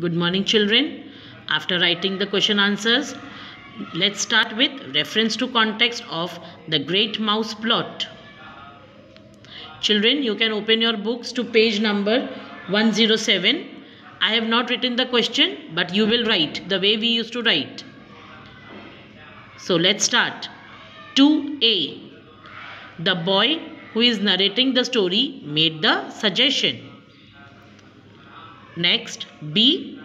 Good morning, children. After writing the question answers, let's start with reference to context of the Great Mouse plot. Children, you can open your books to page number 107. I have not written the question, but you will write the way we used to write. So let's start. 2a. The boy who is narrating the story made the suggestion. Next, B.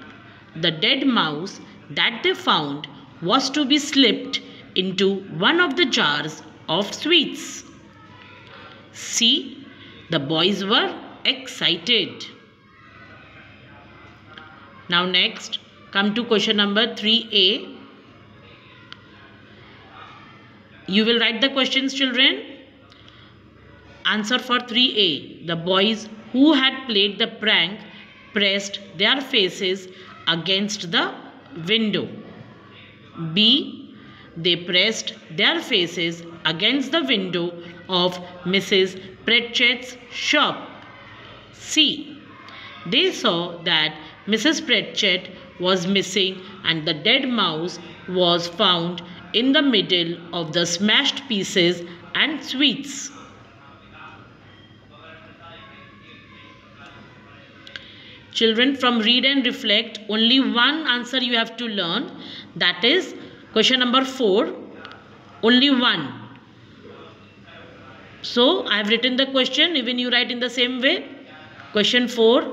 The dead mouse that they found was to be slipped into one of the jars of sweets. C. The boys were excited. Now next, come to question number 3a. You will write the questions children. Answer for 3a. The boys who had played the prank pressed their faces against the window. B. They pressed their faces against the window of Mrs. Pratchett's shop. C. They saw that Mrs. Pratchett was missing and the dead mouse was found in the middle of the smashed pieces and sweets. Children, from read and reflect, only one answer you have to learn. That is question number 4. Only one. So, I have written the question. Even you write in the same way. Question 4.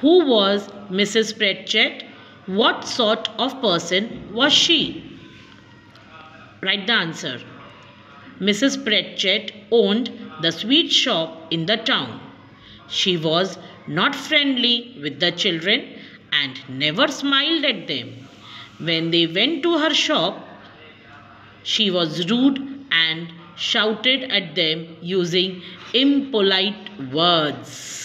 Who was Mrs. Pratchett? What sort of person was she? Write the answer. Mrs. Pratchett owned the sweet shop in the town. She was not friendly with the children and never smiled at them. When they went to her shop, she was rude and shouted at them using impolite words.